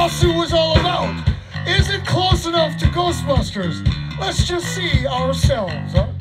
lawsuit was all about. Is it close enough to Ghostbusters? Let's just see ourselves, huh?